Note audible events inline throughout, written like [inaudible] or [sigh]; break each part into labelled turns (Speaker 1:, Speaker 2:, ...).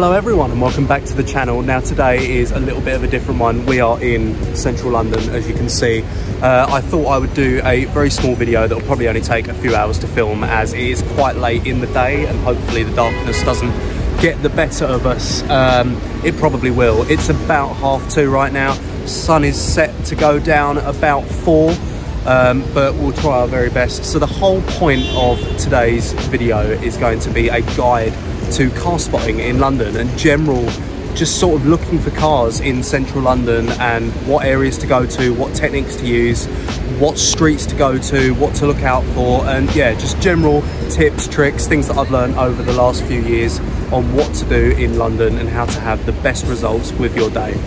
Speaker 1: Hello everyone and welcome back to the channel. Now today is a little bit of a different one. We are in central London as you can see. Uh, I thought I would do a very small video that will probably only take a few hours to film as it is quite late in the day and hopefully the darkness doesn't get the better of us. Um, it probably will. It's about half two right now. Sun is set to go down about four. Um, but we'll try our very best. So the whole point of today's video is going to be a guide to car spotting in London and general just sort of looking for cars in central London and what areas to go to, what techniques to use, what streets to go to, what to look out for, and yeah, just general tips, tricks, things that I've learned over the last few years on what to do in London and how to have the best results with your day.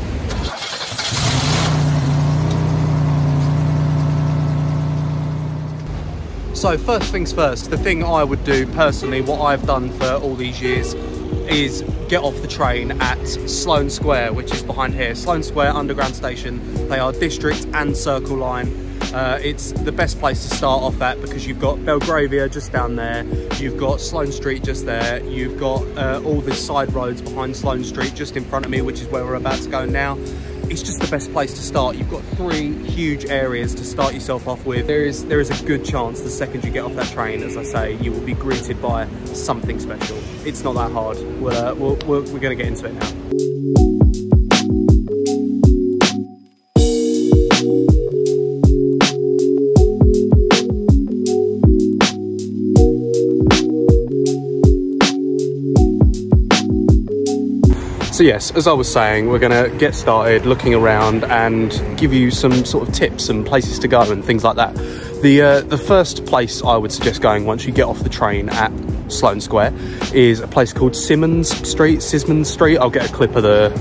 Speaker 1: So first things first, the thing I would do personally, what I've done for all these years, is get off the train at Sloane Square, which is behind here. Sloane Square Underground Station. They are District and Circle Line. Uh, it's the best place to start off at because you've got Belgravia just down there, you've got Sloane Street just there, you've got uh, all the side roads behind Sloane Street just in front of me, which is where we're about to go now it's just the best place to start. You've got three huge areas to start yourself off with. There is there is a good chance the second you get off that train, as I say, you will be greeted by something special. It's not that hard. We're, uh, we're, we're, we're going to get into it now. Yes, as I was saying, we're going to get started looking around and give you some sort of tips and places to go and things like that. The uh, the first place I would suggest going once you get off the train at Sloane Square is a place called Symons Street, Sismond Street. I'll get a clip of the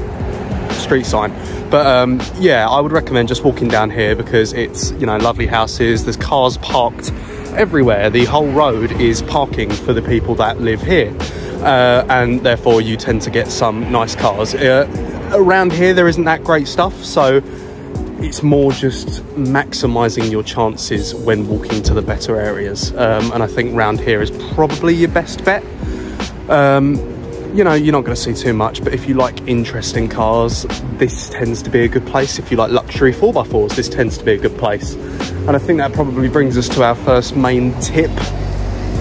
Speaker 1: street sign. But um, yeah, I would recommend just walking down here because it's, you know, lovely houses. There's cars parked everywhere. The whole road is parking for the people that live here uh, and therefore you tend to get some nice cars. Uh, around here, there isn't that great stuff, so it's more just maximizing your chances when walking to the better areas. Um, and I think round here is probably your best bet. Um, you know, you're not going to see too much, but if you like interesting cars, this tends to be a good place. If you like luxury 4x4s, this tends to be a good place. And I think that probably brings us to our first main tip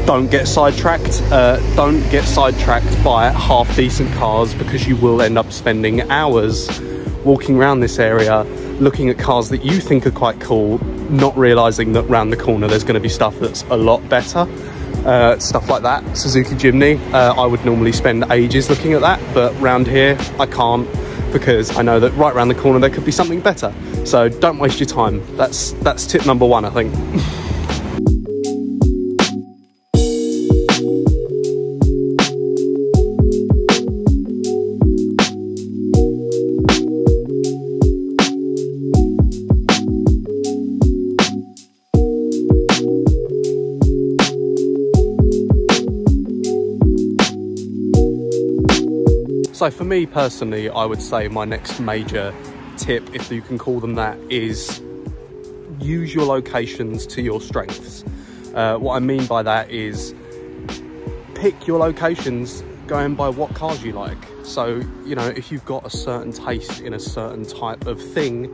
Speaker 1: don't get sidetracked. Uh, don't get sidetracked by half decent cars because you will end up spending hours walking around this area looking at cars that you think are quite cool, not realizing that round the corner there's going to be stuff that's a lot better. Uh, stuff like that. Suzuki Jimny, uh, I would normally spend ages looking at that, but round here I can't because I know that right around the corner there could be something better. So don't waste your time. That's that's tip number one, I think. [laughs] So for me personally, I would say my next major tip, if you can call them that, is use your locations to your strengths. Uh, what I mean by that is pick your locations going by what cars you like. So, you know, if you've got a certain taste in a certain type of thing,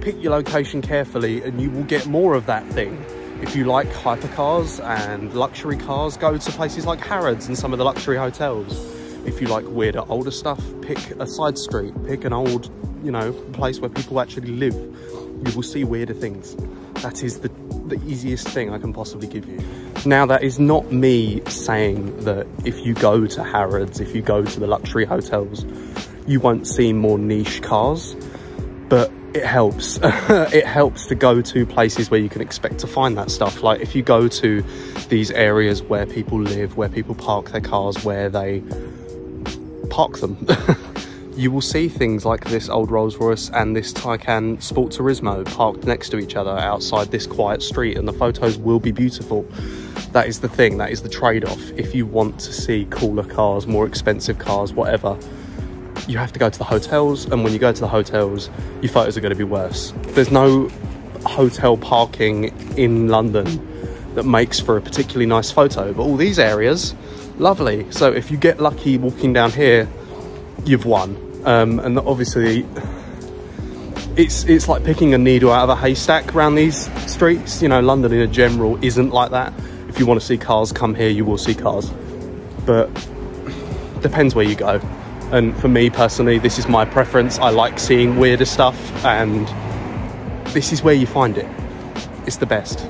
Speaker 1: pick your location carefully and you will get more of that thing. If you like hypercars and luxury cars, go to places like Harrods and some of the luxury hotels if you like weirder older stuff pick a side street pick an old you know place where people actually live. You will see weirder things. That is the the easiest thing i can possibly give you. Now that is not me saying that if you go to harrods if you go to the luxury hotels you won't see more niche cars but it helps. [laughs] It helps to go to places where you can expect to find that stuff. Like if you go to these areas where people live where people park their cars where they park them. [laughs] you will see things like this old Rolls Royce and this Taycan Sport Turismo parked next to each other outside this quiet street and the photos will be beautiful. That is the thing, that is the trade-off. If you want to see cooler cars, more expensive cars, whatever, you have to go to the hotels and when you go to the hotels, your photos are going to be worse. There's no hotel parking in London that makes for a particularly nice photo, but all these areas, lovely. So if you get lucky walking down here, you've won. Um, and obviously, it's it's like picking a needle out of a haystack around these streets. You know, London in a general isn't like that. If you want to see cars, come here, you will see cars. But depends where you go. And for me personally, this is my preference. I like seeing weirder stuff, and this is where you find it. It's the best.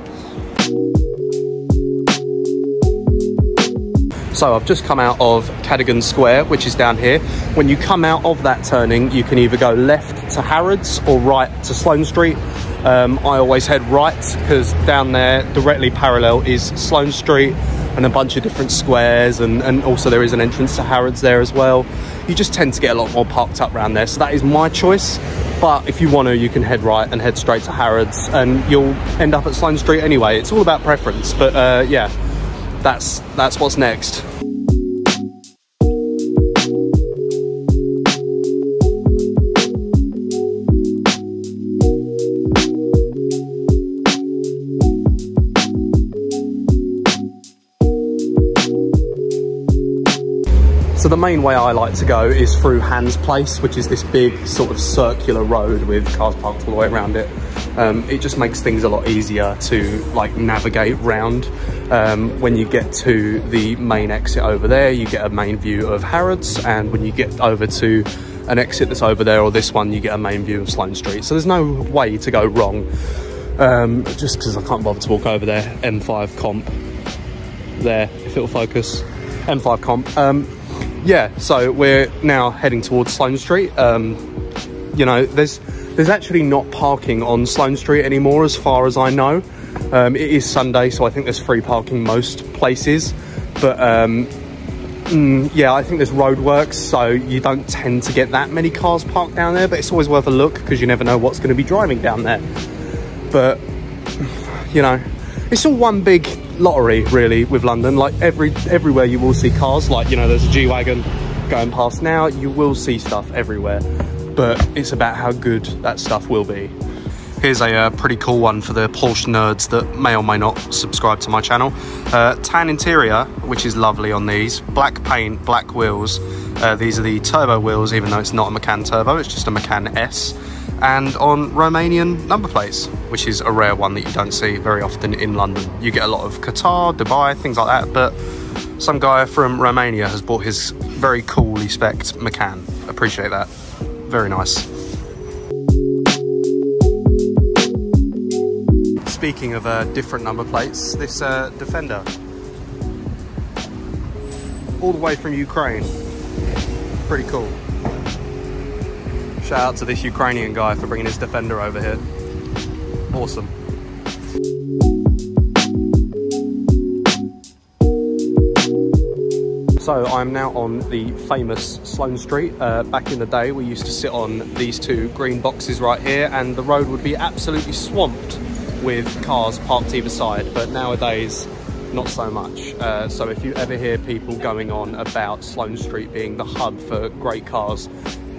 Speaker 1: So I've just come out of Cadogan Square, which is down here. When you come out of that turning, you can either go left to Harrods or right to Sloane Street. Um, I always head right because down there, directly parallel, is Sloane Street and a bunch of different squares and, and also there is an entrance to Harrods there as well. You just tend to get a lot more parked up around there. So that is my choice. But if you want to, you can head right and head straight to Harrods and you'll end up at Sloane Street anyway. It's all about preference. But uh, yeah, that's that's what's next. So the main way I like to go is through Hans Place, which is this big sort of circular road with cars parked all the way around it. Um, it just makes things a lot easier to like navigate round. Um, when you get to the main exit over there, you get a main view of Harrods, and when you get over to an exit that's over there or this one, you get a main view of Sloane Street. So there's no way to go wrong. Um, just because I can't bother to walk over there, M5 comp there, if it'll focus, M5 comp. Um, yeah, so we're now heading towards Sloane Street. Um, you know, there's there's actually not parking on Sloane Street anymore, as far as I know. Um, it is Sunday, so I think there's free parking most places. But um, mm, yeah, I think there's roadworks, so you don't tend to get that many cars parked down there. But it's always worth a look because you never know what's going to be driving down there. But you know, it's all one big lottery really with London. Like every everywhere you will see cars. Like you know, there's a G wagon going past now. You will see stuff everywhere, but it's about how good that stuff will be. Here's a uh, pretty cool one for the Porsche nerds that may or may not subscribe to my channel. Uh, tan interior, which is lovely on these. Black paint, black wheels. Uh, these are the turbo wheels, even though it's not a Macan Turbo, it's just a Macan S and on Romanian number plates, which is a rare one that you don't see very often in London. You get a lot of Qatar, Dubai, things like that, but some guy from Romania has bought his very coolly specced Macan. Appreciate that. Very nice. Speaking of uh, different number plates, this uh, Defender. All the way from Ukraine. Pretty cool. Shout out to this Ukrainian guy for bringing his Defender over here. Awesome. So I'm now on the famous Sloane Street. Uh, back in the day, we used to sit on these two green boxes right here and the road would be absolutely swamped with cars parked either side. But nowadays, not so much. Uh, so if you ever hear people going on about Sloane Street being the hub for great cars,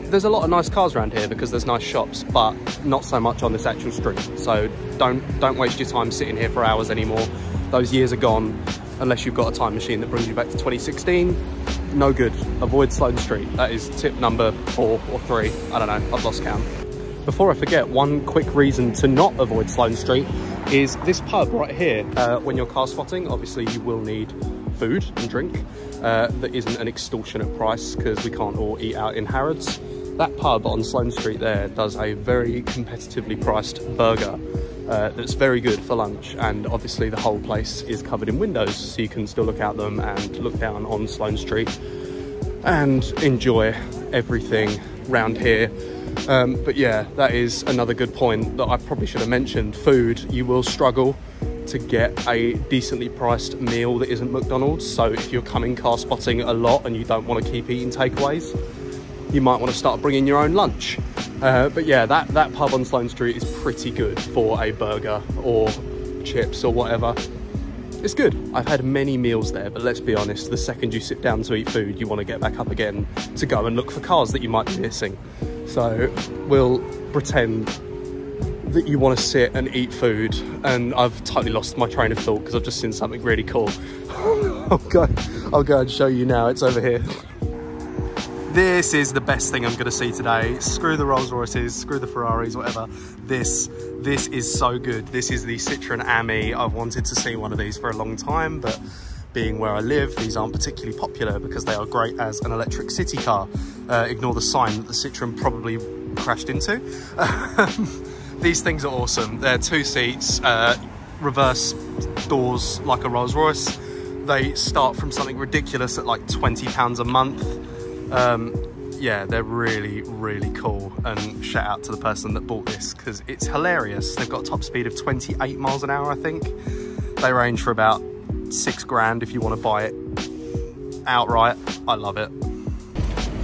Speaker 1: there's a lot of nice cars around here because there's nice shops, but not so much on this actual street. So don't don't waste your time sitting here for hours anymore. Those years are gone unless you've got a time machine that brings you back to 2016. No good. Avoid Sloane Street. That is tip number four or three. I don't know. I've lost count. Before I forget, one quick reason to not avoid Sloane Street is this pub right here. Uh, when you're car spotting, obviously you will need food and drink uh, that isn't an extortionate price because we can't all eat out in Harrods. That pub on Sloane Street there does a very competitively priced burger uh, that's very good for lunch and obviously the whole place is covered in windows so you can still look out them and look down on Sloane Street and enjoy everything round here. Um, but yeah, that is another good point that I probably should have mentioned. Food, you will struggle to get a decently priced meal that isn't McDonald's. So if you're coming car spotting a lot and you don't want to keep eating takeaways, you might want to start bringing your own lunch. Uh, but yeah, that, that pub on Sloane Street is pretty good for a burger or chips or whatever. It's good. I've had many meals there, but let's be honest, the second you sit down to eat food, you want to get back up again to go and look for cars that you might be missing. So we'll pretend that you want to sit and eat food and I've totally lost my train of thought because I've just seen something really cool. [laughs] I'll go, I'll go and show you now, it's over here this is the best thing I'm gonna see today. Screw the Rolls Royces, screw the Ferraris, whatever. This, this is so good. This is the Citroen Ami. I've wanted to see one of these for a long time, but being where I live, these aren't particularly popular because they are great as an electric city car. Uh, ignore the sign that the Citroen probably crashed into. [laughs] these things are awesome. They're two seats, uh, reverse doors like a Rolls Royce. They start from something ridiculous at like 20 pounds a month. Um, yeah, they're really, really cool. And shout out to the person that bought this because it's hilarious. They've got a top speed of 28 miles an hour, I think. They range for about six grand if you want to buy it outright. I love it.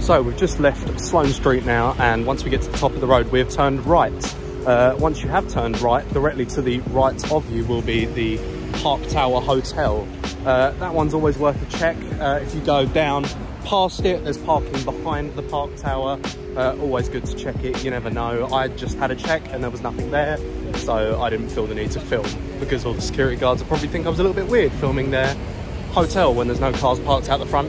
Speaker 1: So we've just left Sloane Street now, and once we get to the top of the road, we have turned right. Uh, once you have turned right, directly to the right of you will be the Park Tower Hotel. Uh, that one's always worth a check. Uh, if you go down past it, there's parking behind the Park Tower. Uh, always good to check it, you never know. I just had a check and there was nothing there, so I didn't feel the need to film because all the security guards would probably think I was a little bit weird filming their hotel when there's no cars parked out the front.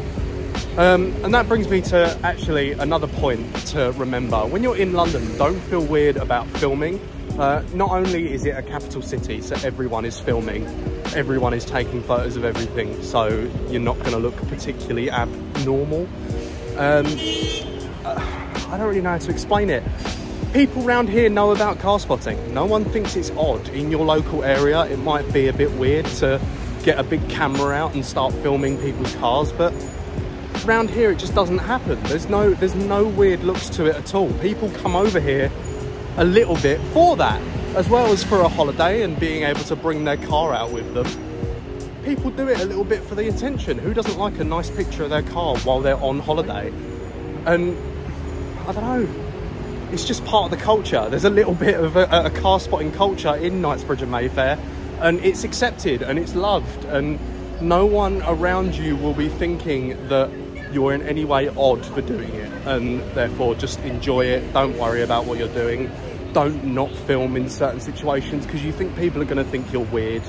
Speaker 1: Um, and that brings me to actually another point to remember. When you're in London, don't feel weird about filming. Uh, not only is it a capital city, so everyone is filming, everyone is taking photos of everything, so you're not going to look particularly abnormal. Um, I don't really know how to explain it. People around here know about car spotting. No one thinks it's odd. In your local area, it might be a bit weird to get a big camera out and start filming people's cars, but around here it just doesn't happen. There's no there's no weird looks to it at all. People come over here a little bit for that, as well as for a holiday and being able to bring their car out with them. People do it a little bit for the attention. Who doesn't like a nice picture of their car while they're on holiday? And I don't know. It's just part of the culture. There's a little bit of a, a car spotting culture in Knightsbridge and Mayfair, and it's accepted and it's loved, and no one around you will be thinking that you're in any way odd for doing it and therefore just enjoy it don't worry about what you're doing don't not film in certain situations because you think people are going to think you're weird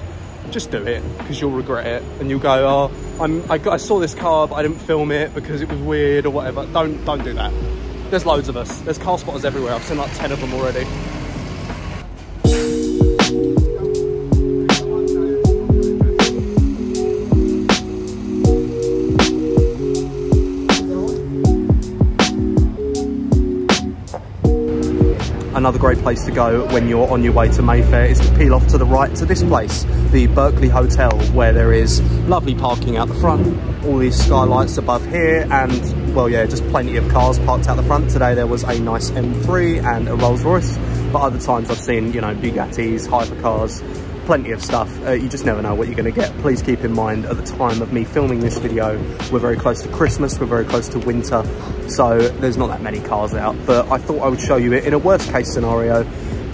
Speaker 1: just do it because you'll regret it. And you'll go oh I'm, I, I saw this car but I didn't film it because it was weird or whatever. Don't don't do that. There's loads of us. There's car spotters everywhere. I've seen like 10 of them already. Another great place to go when you're on your way to Mayfair is to peel off to the right to this place, the Berkeley Hotel, where there is lovely parking out the front, all these skylights above here, and well, yeah, just plenty of cars parked out the front. Today there was a nice M3 and a Rolls Royce, but other times I've seen, you know, Bugattis, hypercars, plenty of stuff. Uh, you just never know what you're going to get. Please keep in mind at the time of me filming this video, we're very close to Christmas, we're very close to winter, so there's not that many cars out. But I thought I would show you it in a worst case scenario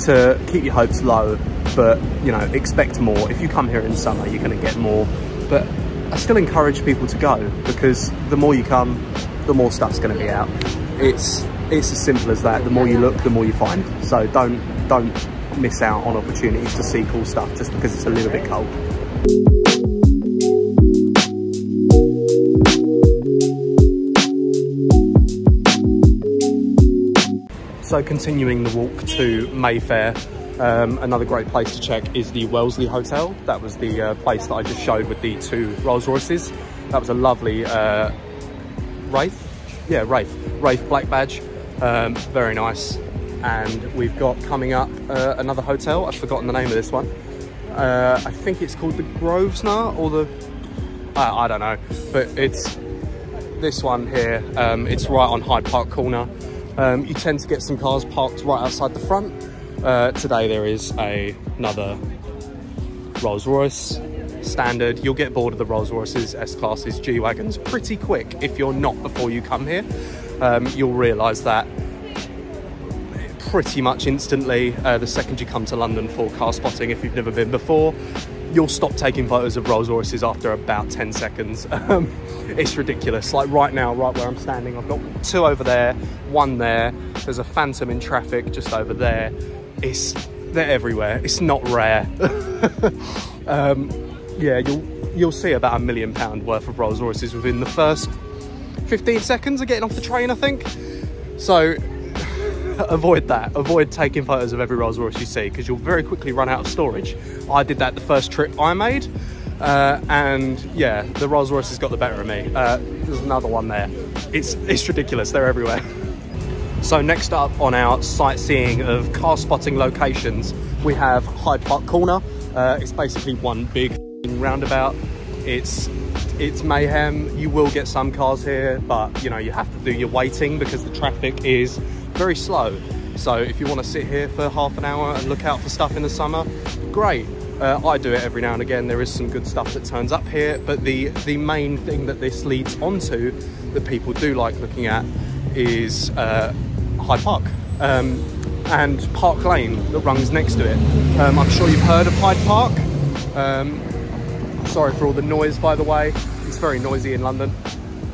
Speaker 1: to keep your hopes low, but you know, expect more. If you come here in summer, you're going to get more. But I still encourage people to go because the more you come, the more stuff's going to be out. It's it's as simple as that. The more you look, the more you find. So don't don't miss out on opportunities to see cool stuff just because it's a little bit cold. So continuing the walk to Mayfair, um, another great place to check is the Wellesley Hotel. That was the uh, place that I just showed with the two Rolls Royces. That was a lovely uh, Wraith, yeah, Wraith, Wraith black badge. Um, very nice and we've got coming up uh, another hotel. I've forgotten the name of this one. Uh, I think it's called the Grosvenor or the, uh, I don't know, but it's this one here. Um, it's right on Hyde Park Corner. Um, you tend to get some cars parked right outside the front. Uh, today there is a, another Rolls Royce standard. You'll get bored of the Rolls Royces, S-Classes, G-Wagons pretty quick if you're not before you come here. Um, you'll realise that pretty much instantly uh, the second you come to London for car spotting if you've never been before. You'll stop taking photos of Rolls Royces after about 10 seconds. [laughs] Um, it's ridiculous. Like right now, right where I'm standing, I've got two over there, one there. There's a Phantom in traffic just over there. It's they're everywhere. It's not rare. [laughs] um, yeah, you'll you'll see about a million pound worth of Rolls Royces within the first 15 seconds of getting off the train, I think. So [laughs] avoid that. Avoid taking photos of every Rolls Royce you see because you'll very quickly run out of storage. I did that the first trip I made. Uh, and yeah, the Rolls Royce has got the better of me. Uh, there's another one there. It's, it's ridiculous, they're everywhere. [laughs] So next up on our sightseeing of car spotting locations, we have Hyde Park Corner. Uh, it's basically one big roundabout. It's it's mayhem. You will get some cars here, but you know you have to do your waiting because the traffic is very slow. So if you want to sit here for half an hour and look out for stuff in the summer, great. Uh, I do it every now and again. There is some good stuff that turns up here, but the the main thing that this leads onto that people do like looking at is uh, Hyde Park um, and Park Lane that runs next to it. Um, I'm sure you've heard of Hyde Park. Um, sorry for all the noise, by the way. It's very noisy in London.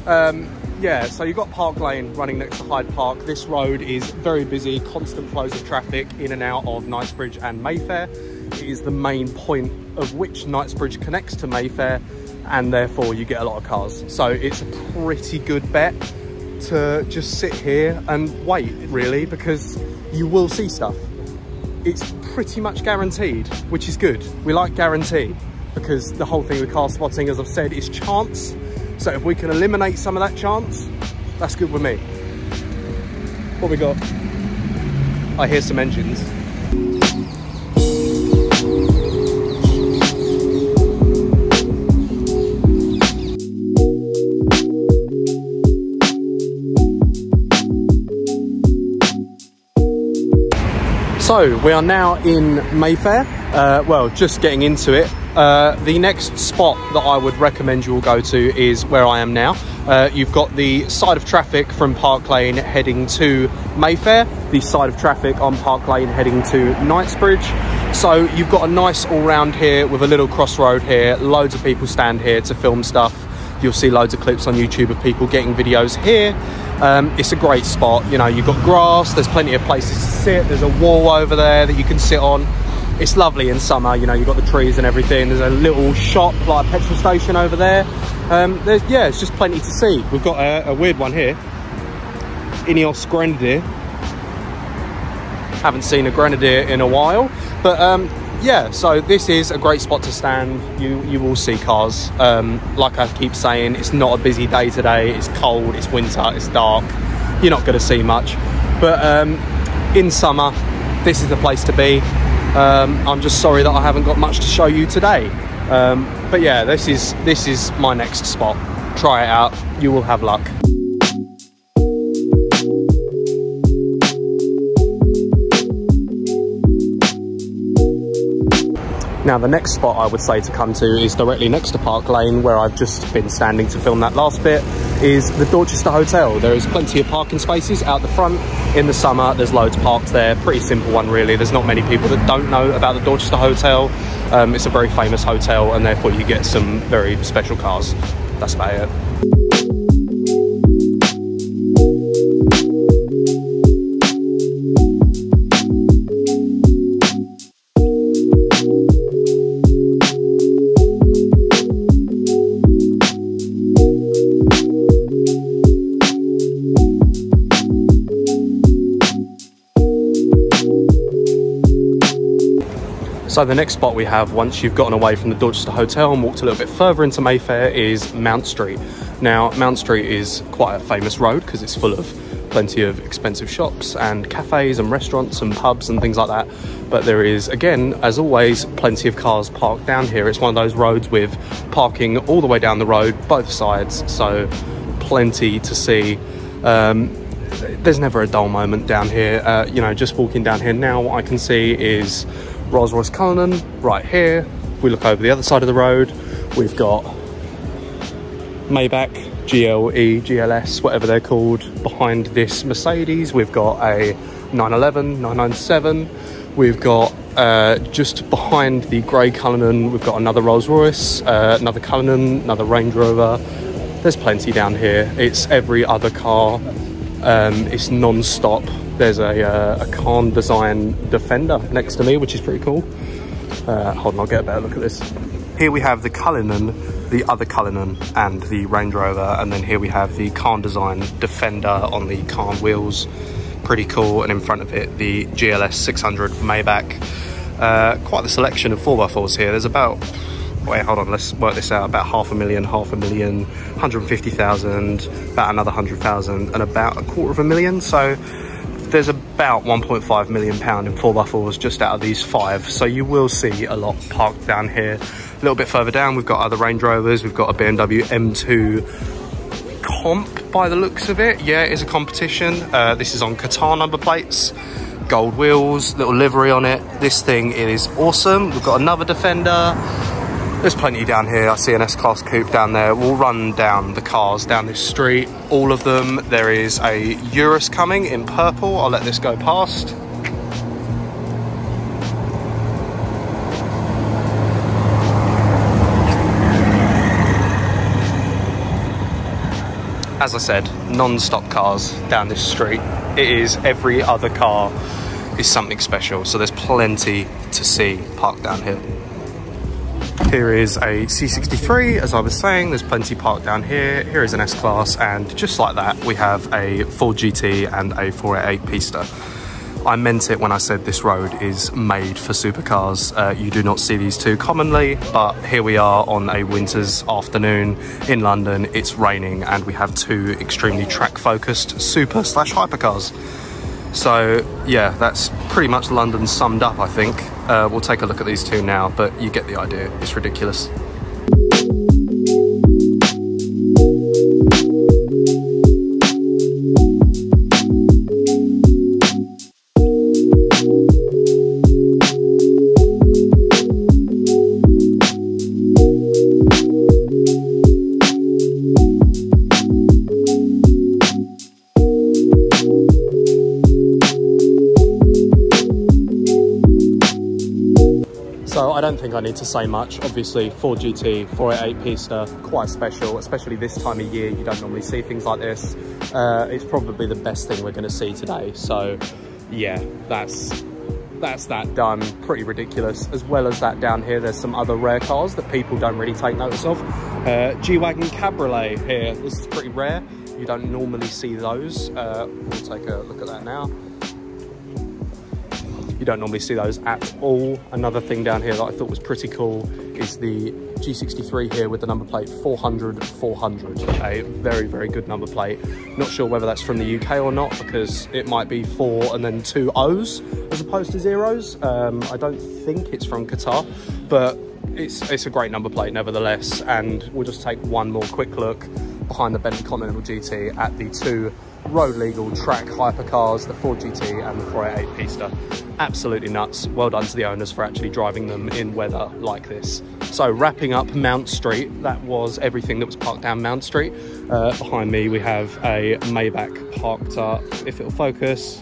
Speaker 1: Um, yeah, so you've got Park Lane running next to Hyde Park. This road is very busy, constant flows of traffic in and out of Knightsbridge and Mayfair. It is the main point of which Knightsbridge connects to Mayfair and therefore you get a lot of cars. So it's a pretty good bet to just sit here and wait really because you will see stuff. It's pretty much guaranteed, which is good. We like guarantee because the whole thing with car spotting, as I've said, is chance. So if we can eliminate some of that chance, that's good with me. What we got? I hear some engines. So we are now in Mayfair. Uh, well, just getting into it. Uh, the next spot that I would recommend you all go to is where I am now. Uh, you've got the side of traffic from Park Lane heading to Mayfair, the side of traffic on Park Lane heading to Knightsbridge. So you've got a nice all round here with a little crossroad here. Loads of people stand here to film stuff. You'll see loads of clips on YouTube of people getting videos here. Um, it's a great spot. You know, you've got grass, there's plenty of places to sit. There's a wall over there that you can sit on. It's lovely in summer, you know, you've got the trees and everything. There's a little shop, like a petrol station over there. Um, there's, yeah, it's just plenty to see. We've got a, a weird one here. Ineos Grenadier. Haven't seen a Grenadier in a while, but um, yeah, so this is a great spot to stand. You you will see cars. Um, like I keep saying, it's not a busy day today. It's cold, it's winter, it's dark. You're not going to see much. But um, in summer, this is the place to be. Um, I'm just sorry that I haven't got much to show you today. Um, but yeah, this is this is my next spot. Try it out. You will have luck. Now the next spot I would say to come to is directly next to Park Lane where I've just been standing to film that last bit is the Dorchester Hotel. There is plenty of parking spaces out the front. In the summer there's loads parked there, pretty simple one really. There's not many people that don't know about the Dorchester Hotel. Um, it's a very famous hotel and therefore you get some very special cars. That's about it. So the next spot we have once you've gotten away from the Dorchester Hotel and walked a little bit further into Mayfair is Mount Street. Now Mount Street is quite a famous road because it's full of plenty of expensive shops and cafes and restaurants and pubs and things like that. But there is, again, as always, plenty of cars parked down here. It's one of those roads with parking all the way down the road, both sides. So plenty to see. Um, there's never a dull moment down here. Uh, you know, just walking down here now, what I can see is Rolls Royce Cullinan right here. We look over the other side of the road. We've got Maybach, GLE, GLS, whatever they're called, behind this Mercedes. We've got a 911, 997. We've got uh, just behind the grey Cullinan, we've got another Rolls Royce, uh, another Cullinan, another Range Rover. There's plenty down here. It's every other car. Um, it's non-stop there's a, uh, a Kahn Design Defender next to me, which is pretty cool. Uh, hold on, I'll get a better look at this. Here we have the Cullinan the other Cullinan and the Range Rover. And then here we have the Kahn Design Defender on the Kahn wheels. Pretty cool. And in front of it, the GLS 600 Maybach. Uh, quite the selection of 4x4s here. There's about, wait, hold on, let's work this out. About half a million, half a million, 150,000, about another 100,000, and about a quarter of a million. So there's about 1.5 million pound in 4x4s just out of these five. So you will see a lot parked down here. A little bit further down, we've got other Range Rovers. We've got a BMW M2 comp by the looks of it. Yeah, it is a competition. Uh, this is on Qatar number plates gold wheels, little livery on it. This thing is awesome. We've got another Defender. There's plenty down here. I see an S-Class coupe down there. We'll run down the cars down this street, all of them. There is a Urus coming in purple. I'll let this go past. as I said, non-stop cars down this street. It is every other car is something special. So there's plenty to see parked down here. Here is a C63, as I was saying, there's plenty parked down here. Here is an S-Class, and just like that, we have a Ford GT and a 488 Pista. I meant it when I said this road is made for supercars. Uh, you do not see these two commonly, but here we are on a winter's afternoon in London. It's raining and we have two extremely track focused super slash hypercars. So yeah, that's pretty much London summed up, I think. Uh, we'll take a look at these two now, but you get the idea. It's ridiculous. So I don't think I need to say much. Obviously, Ford GT 488 Pista, quite special, especially this time of year. You don't normally see things like this. Uh, it's probably the best thing we're going to see today. So yeah, that's that's that done. Pretty ridiculous. As well as that down here, there's some other rare cars that people don't really take notice of. Uh, G-Wagon Cabriolet here. This is pretty rare. You don't normally see those. Uh, we'll take a look at that now. Don't normally see those at all. Another thing down here that I thought was pretty cool is the G63 here with the number plate 400 400. A very, very good number plate. Not sure whether that's from the UK or not because it might be four and then two O's as opposed to zeros. Um, I don't think it's from Qatar, but it's, it's a great number plate nevertheless. And we'll just take one more quick look behind the Bentley Continental GT at the two road legal track hypercars, the Ford GT and the 488 Pista. Absolutely nuts. Well done to the owners for actually driving them in weather like this. So wrapping up Mount Street, that was everything that was parked down Mount Street. Uh, behind me we have a Maybach parked up, if it'll focus,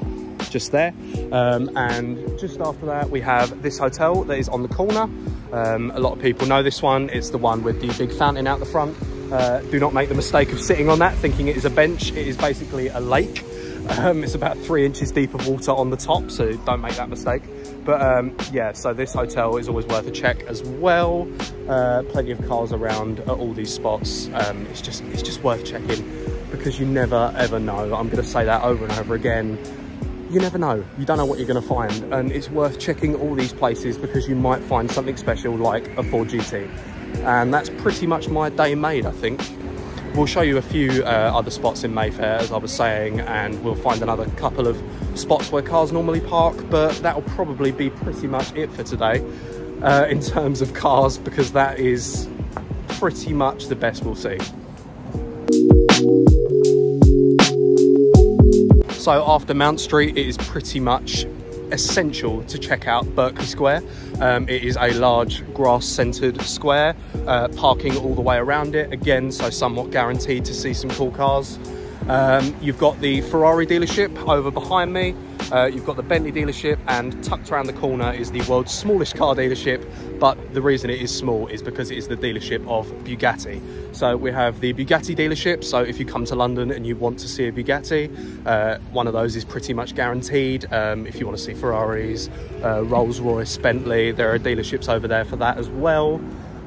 Speaker 1: just there. Um, and just after that we have this hotel that is on the corner. Um, a lot of people know this one. It's the one with the big fountain out the front. Uh, do not make the mistake of sitting on that thinking it is a bench. It is basically a lake. Um, it's about three inches deep of water on the top, so don't make that mistake. But um, yeah, so this hotel is always worth a check as well. Uh, plenty of cars around at all these spots. Um, it's just it's just worth checking because you never ever know. I'm going to say that over and over again. You never know. You don't know what you're going to find, and it's worth checking all these places because you might find something special like a Ford GT and that's pretty much my day made I think. We'll show you a few uh, other spots in Mayfair as I was saying and we'll find another couple of spots where cars normally park but that'll probably be pretty much it for today uh, in terms of cars because that is pretty much the best we'll see. So after Mount Street it is pretty much essential to check out Berkeley Square. Um, it is a large grass-centered square, uh, parking all the way around it, again, so somewhat guaranteed to see some cool cars. Um, you've got the Ferrari dealership over behind me. Uh, you've got the Bentley dealership and tucked around the corner is the world's smallest car dealership. But the reason it is small is because it is the dealership of Bugatti. So we have the Bugatti dealership. So if you come to London and you want to see a Bugatti, uh, one of those is pretty much guaranteed. Um, if you want to see Ferraris, uh, Rolls Royce, Bentley, there are dealerships over there for that as well.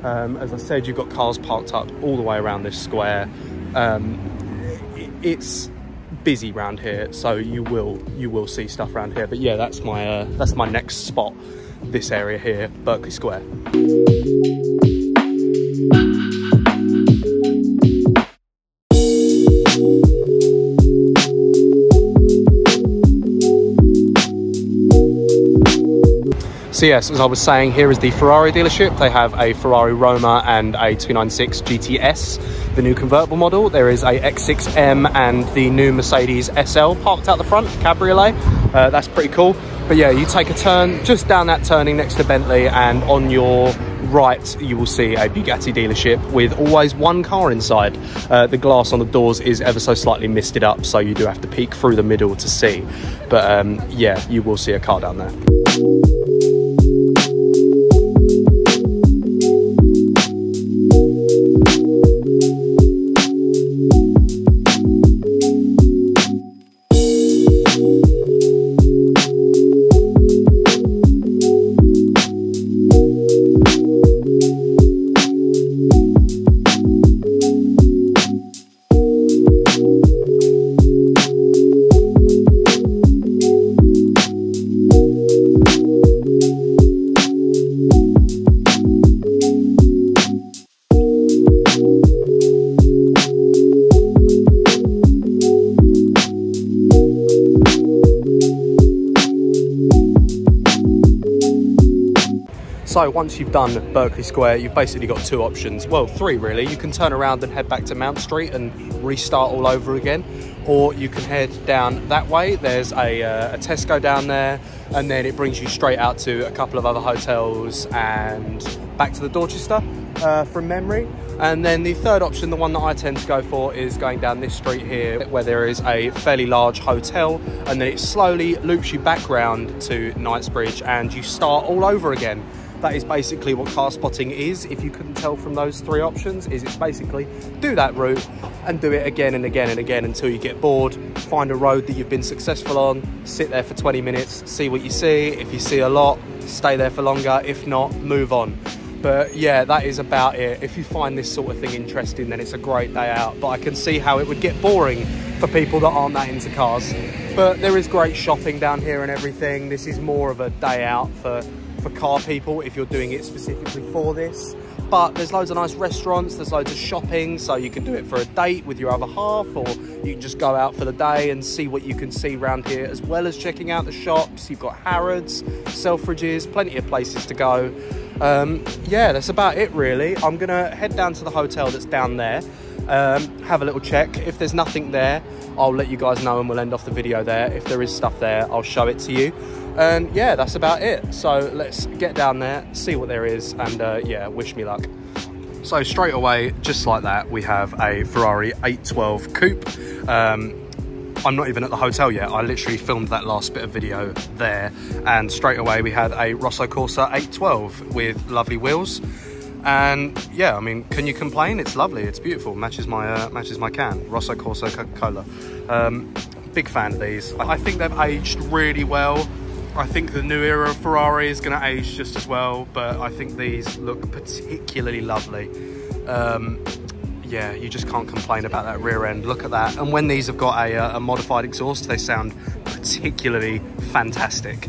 Speaker 1: Um, as I said, you've got cars parked up all the way around this square. Um, it's busy around here, so you will you will see stuff around here. But yeah, that's my uh, that's my next spot. This area here, Berkeley Square. So yes, as I was saying, here is the Ferrari dealership. They have a Ferrari Roma and a 296 GTS, the new convertible model. There is a X6M and the new Mercedes SL parked out the front, cabriolet. Uh, that's pretty cool. But yeah, you take a turn just down that turning next to Bentley and on your right you will see a Bugatti dealership with always one car inside. Uh, the glass on the doors is ever so slightly misted up so you do have to peek through the middle to see. But um, yeah, you will see a car down there. Once you've done Berkeley Square, you've basically got two options. Well, three really. You can turn around and head back to Mount Street and restart all over again, or you can head down that way. There's a, uh, a Tesco down there, and then it brings you straight out to a couple of other hotels and back to the Dorchester uh, from memory. And then the third option, the one that I tend to go for, is going down this street here, where there is a fairly large hotel, and then it slowly loops you back round to Knightsbridge, and you start all over again that is basically what car spotting is. If you couldn't tell from those three options is it's basically do that route and do it again and again and again until you get bored find a road that you've been successful on sit there for 20 minutes see what you see. If you see a lot stay there for longer. If not move on. But yeah that is about it. If you find this sort of thing interesting then it's a great day out. But i can see how it would get boring for people that aren't that into cars. But there is great shopping down here and everything. This is more of a day out for for car people if you're doing it specifically for this. But there's loads of nice restaurants, there's loads of shopping, so you can do it for a date with your other half, or you can just go out for the day and see what you can see around here, as well as checking out the shops. You've got Harrods, Selfridges, plenty of places to go. Um, yeah, that's about it really. I'm gonna head down to the hotel that's down there, um, have a little check. If there's nothing there, I'll let you guys know and we'll end off the video there. If there is stuff there, I'll show it to you. And yeah, that's about it. So let's get down there, see what there is, and uh, yeah, wish me luck. So straight away, just like that, we have a Ferrari 812 Coupe. Um, I'm not even at the hotel yet. I literally filmed that last bit of video there. And straight away we had a Rosso Corsa 812 with lovely wheels. And yeah, I mean, can you complain? It's lovely, it's beautiful, matches my uh, matches my can. Rosso Corsa Coca-Cola. Um, big fan of these. I think they've aged really well. I think the new era of Ferrari is going to age just as well, but I think these look particularly lovely. Um, yeah, you just can't complain about that rear end. Look at that. And when these have got a, uh, a modified exhaust, they sound particularly fantastic.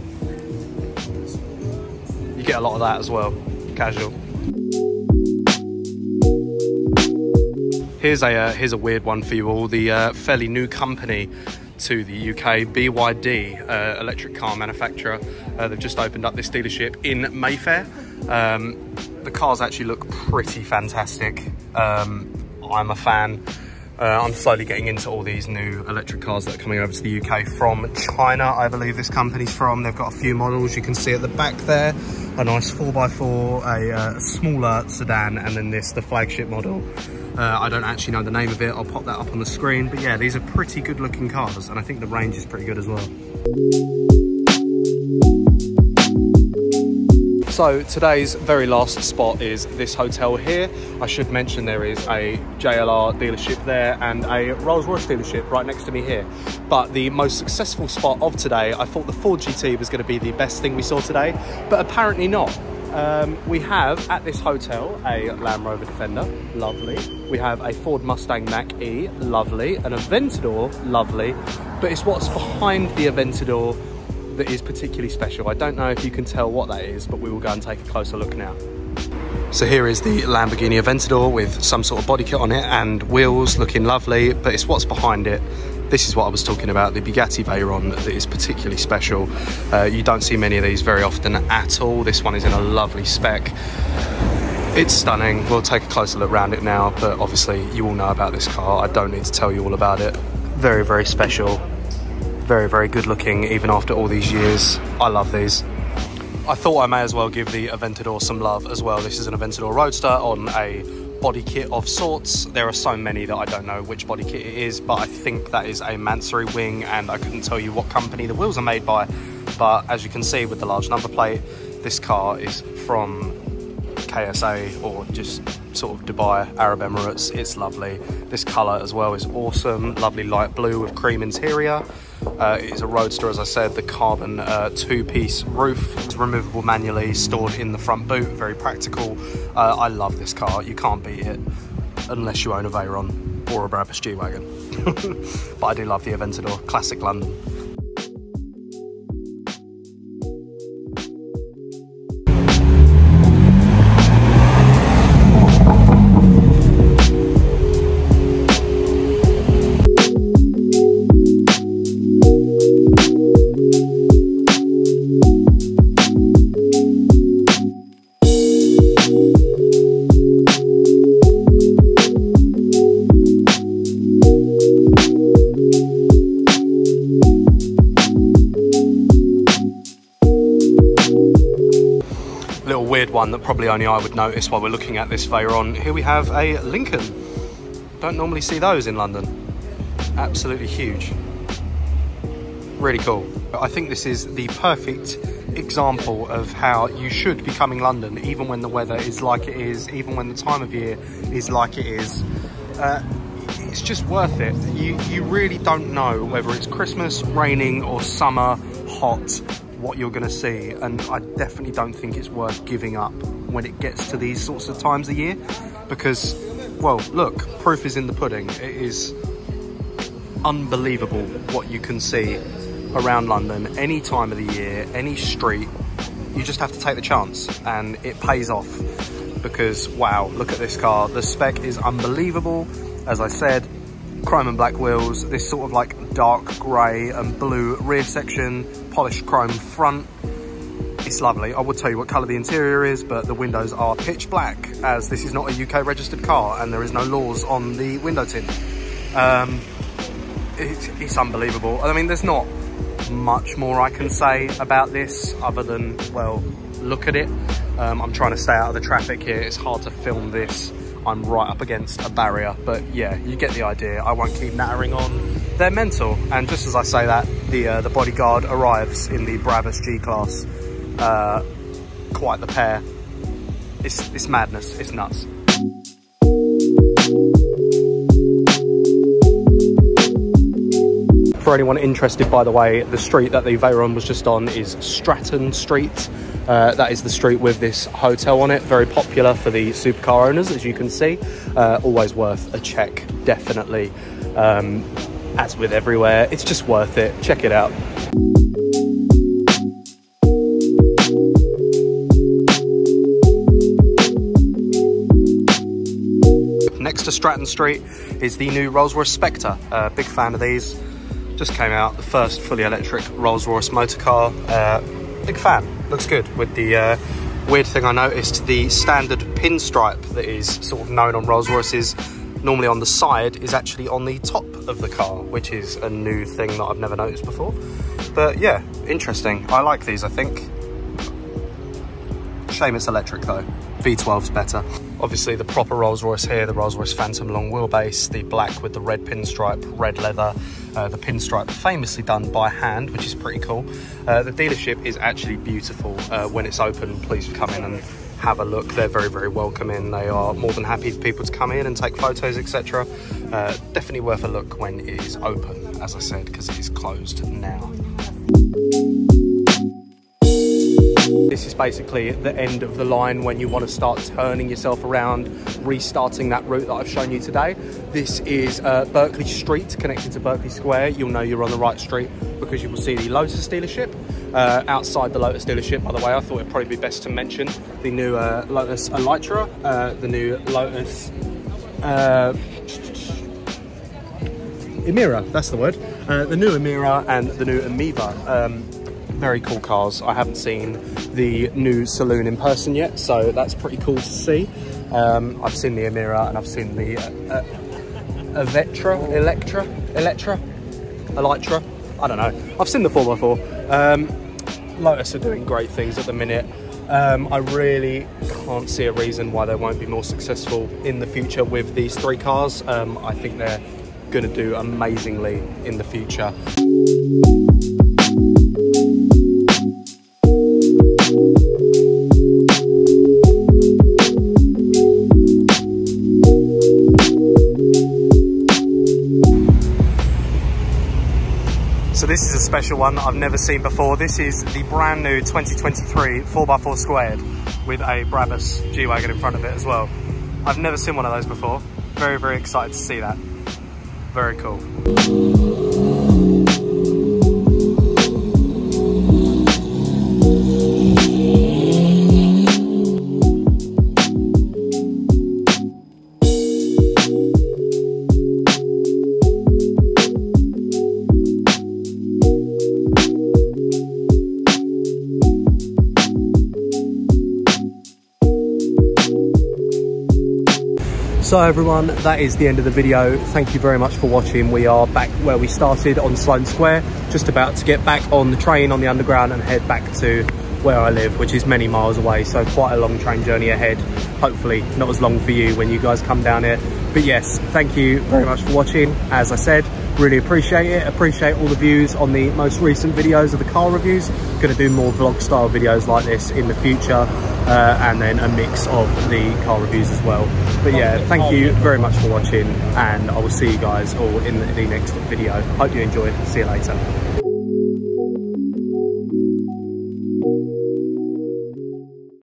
Speaker 1: You get a lot of that as well, casual. Here's a, uh, here's a weird one for you all. The uh, fairly new company to the UK, BYD, uh, electric car manufacturer. Uh, they've just opened up this dealership in Mayfair. Um, the cars actually look pretty fantastic. Um, I'm a fan. Uh, I'm slowly getting into all these new electric cars that are coming over to the UK from China, I believe this company's from. They've got a few models you can see at the back there. A nice 4x4, a uh, smaller sedan, and then this, the flagship model. Uh, I don't actually know the name of it. I'll pop that up on the screen. But yeah, these are pretty good looking cars, and I think the range is pretty good as well. So today's very last spot is this hotel here. I should mention there is a JLR dealership there and a Rolls-Royce dealership right next to me here. But the most successful spot of today, I thought the Ford GT was going to be the best thing we saw today, but apparently not. Um, we have at this hotel a Land Rover Defender, lovely. We have a Ford Mustang Mach-E, lovely. An Aventador, lovely. But it's what's behind the Aventador that is particularly special. I don't know if you can tell what that is, but we will go and take a closer look now. So here is the Lamborghini Aventador with some sort of body kit on it and wheels looking lovely, but it's what's behind it. This is what I was talking about, the Bugatti Veyron that is particularly special. Uh, you don't see many of these very often at all. This one is in a lovely spec. It's stunning. We'll take a closer look around it now, but obviously you all know about this car. I don't need to tell you all about it. Very, very special. Very, very good looking, even after all these years. I love these. I thought I may as well give the Aventador some love as well. This is an Aventador Roadster on a body kit of sorts. There are so many that I don't know which body kit it is, but I think that is a Mansory wing and I couldn't tell you what company the wheels are made by. But as you can see with the large number plate, this car is from KSA or just sort of Dubai, Arab Emirates. It's lovely. This colour as well is awesome. Lovely light blue with cream interior. Uh, it is a Roadster, as I said, the carbon uh, two-piece roof. It's removable manually, stored in the front boot, very practical. Uh, I love this car, you can't beat it, unless you own a Veyron or a Brabus G-Wagon. [laughs] but I do love the Aventador, classic London. Probably only I would notice while we're looking at this Veyron. Here we have a Lincoln. Don't normally see those in London. Absolutely huge. Really cool. I think this is the perfect example of how you should be coming London, even when the weather is like it is, even when the time of year is like it is. Uh, it's just worth it. You, you really don't know whether it's Christmas, raining, or summer, hot, what you're going to see and I definitely don't think it's worth giving up when it gets to these sorts of times of year because well look proof is in the pudding. It is unbelievable what you can see around London any time of the year any street. You just have to take the chance and it pays off because wow look at this car. The spec is unbelievable. As I said chrome and black wheels, this sort of like dark grey and blue rear section, polished chrome front. It's lovely. I would tell you what colour the interior is, but the windows are pitch black as this is not a UK registered car and there is no laws on the window tint. Um, it's, it's unbelievable. I mean, there's not much more I can say about this other than, well, look at it. Um, I'm trying to stay out of the traffic here. It's hard to film this I'm right up against a barrier. But yeah, you get the idea. I won't keep nattering on. They're mental. And just as I say that, the uh, the bodyguard arrives in the Brabus G-Class. Uh, quite the pair. It's, it's madness. It's nuts. For anyone interested, by the way, the street that the Veyron was just on is Stratton Street. Uh, that is the street with this hotel on it. Very popular for the supercar owners, as you can see. Uh, always worth a check, definitely. Um, as with everywhere, it's just worth it. Check it out. Next to Stratton Street is the new Rolls-Royce Spectre. Uh, big fan of these. Just came out, the first fully electric Rolls-Royce motor car. Uh, big fan looks good with the uh, weird thing I noticed the standard pinstripe that is sort of known on Rolls Royces normally on the side is actually on the top of the car which is a new thing that I've never noticed before but yeah interesting I like these I think shame it's electric though V12's better. Obviously the proper Rolls Royce here, the Rolls Royce Phantom long wheelbase, the black with the red pinstripe, red leather, uh, the pinstripe famously done by hand, which is pretty cool. Uh, the dealership is actually beautiful. Uh, when it's open, please come in and have a look. They're very, very welcoming. They are more than happy for people to come in and take photos, etc. Uh, definitely worth a look when it is open, as I said, because it is closed now. This is basically the end of the line when you want to start turning yourself around, restarting that route that I've shown you today. This is uh, Berkeley Street connected to Berkeley Square. You'll know you're on the right street because you will see the Lotus dealership. Uh, outside the Lotus dealership, by the way, I thought it'd probably be best to mention the new uh, Lotus Elytra, uh, the new Lotus uh, Emira, that's the word. Uh, the new Emira and the new Emeya. Um, very cool cars. I haven't seen the new saloon in person yet, so that's pretty cool to see. Um, I've seen the Emira and I've seen the uh, uh, Electra, Electra, Elytra. I don't know. I've seen the 4x4. Um, Lotus are doing great things at the minute. Um, I really can't see a reason why they won't be more successful in the future with these three cars. Um, I think they're going to do amazingly in the future. Special one that I've never seen before. This is the brand new 2023 4x4 squared with a Brabus G-Wagon in front of it as well. I've never seen one of those before. Very, very excited to see that. Very cool. So everyone, that is the end of the video. Thank you very much for watching. We are back where we started on Sloane Square, just about to get back on the train on the underground and head back to where I live, which is many miles away. So quite a long train journey ahead. Hopefully not as long for you when you guys come down here. But yes, thank you very much for watching. As I said, really appreciate it. Appreciate all the views on the most recent videos of the car reviews. Gonna do more vlog style videos like this in the future. Uh, and then a mix of the car reviews as well. But yeah, thank you very much for watching and I will see you guys all in the, the next video. Hope you enjoyed. See you later.